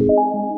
you